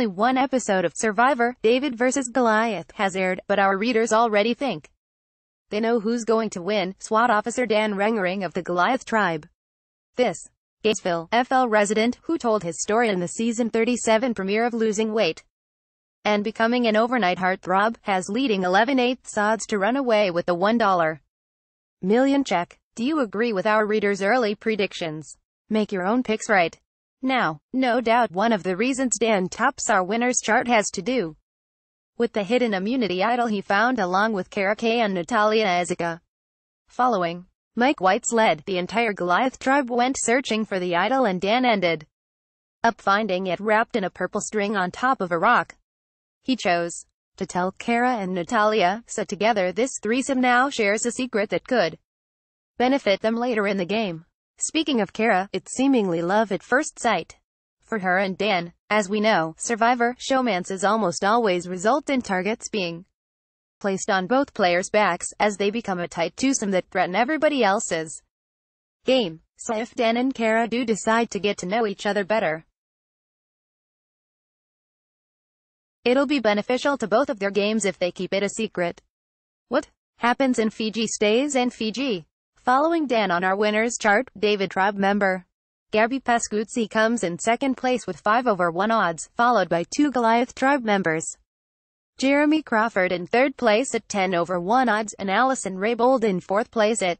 Only one episode of Survivor, David vs. Goliath, has aired, but our readers already think they know who's going to win, SWAT officer Dan Rengering of the Goliath tribe. This Gainesville, FL resident, who told his story in the season 37 premiere of Losing Weight and becoming an overnight heartthrob, has leading 11 8 odds to run away with the 1 million check. Do you agree with our readers' early predictions? Make your own picks right. Now, no doubt one of the reasons Dan tops our winners chart has to do with the hidden immunity idol he found along with Kara Kay and Natalia Azoqa. Following, Mike White's lead, the entire Goliath tribe went searching for the idol and Dan ended up finding it wrapped in a purple string on top of a rock. He chose to tell Kara and Natalia, so together this threesome now shares a secret that could benefit them later in the game. Speaking of Kara, it's seemingly love at first sight for her and Dan. As we know, Survivor showmances almost always result in targets being placed on both players' backs, as they become a tight twosome that threaten everybody else's game. So if Dan and Kara do decide to get to know each other better, it'll be beneficial to both of their games if they keep it a secret. What happens in Fiji stays in Fiji. Following Dan on our winners chart, David Tribe member Gabby Pascuzzi comes in second place with 5 over 1 odds, followed by two Goliath tribe members. Jeremy Crawford in third place at 10 over 1 odds, and Alison Raybould in fourth place at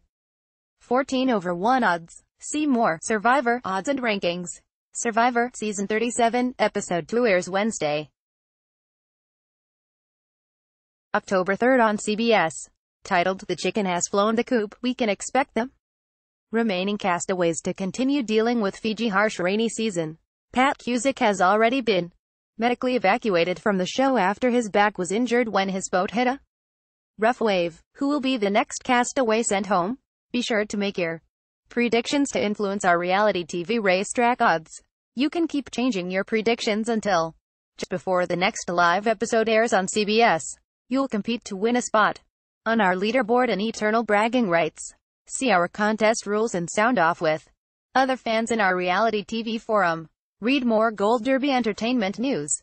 14 over 1 odds. See more, Survivor, odds and rankings. Survivor, Season 37, Episode 2 airs Wednesday, October 3rd on CBS. Titled The Chicken Has Flown the Coop, we can expect them remaining castaways to continue dealing with Fiji harsh rainy season. Pat Cusack has already been medically evacuated from the show after his back was injured when his boat hit a rough wave. Who will be the next castaway sent home? Be sure to make your predictions to influence our reality TV racetrack odds. You can keep changing your predictions until just before the next live episode airs on CBS. You'll compete to win a spot on our leaderboard and eternal bragging rights. See our contest rules and sound off with other fans in our reality TV forum. Read more Gold Derby Entertainment news.